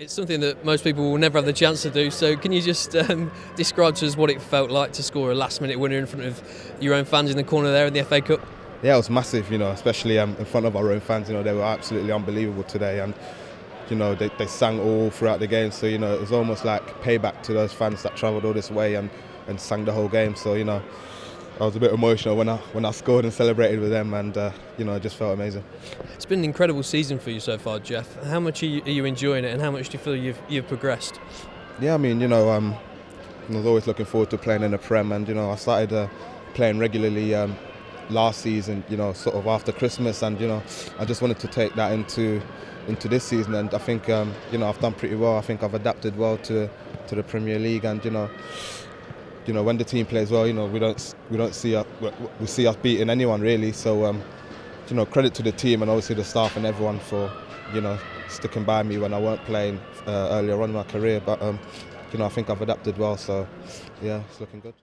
It's something that most people will never have the chance to do. So, can you just um, describe to us what it felt like to score a last-minute winner in front of your own fans in the corner there in the FA Cup? Yeah, it was massive. You know, especially um, in front of our own fans. You know, they were absolutely unbelievable today, and you know they, they sang all throughout the game. So you know, it was almost like payback to those fans that travelled all this way and, and sang the whole game. So you know, I was a bit emotional when I when I scored and celebrated with them, and uh, you know, it just felt amazing. It's been an incredible season for you so far, Jeff. How much are you, are you enjoying it, and how much do you feel you've you've progressed? Yeah, I mean, you know, um, I was always looking forward to playing in the Prem, and you know, I started uh, playing regularly um, last season. You know, sort of after Christmas, and you know, I just wanted to take that into into this season, and I think um, you know I've done pretty well. I think I've adapted well to to the Premier League, and you know you know when the team plays well, you know we don't we don't see us, we see us beating anyone really. So um, you know credit to the team and obviously the staff and everyone for you know sticking by me when I weren't playing uh, earlier on in my career. But um, you know I think I've adapted well. So yeah, it's looking good.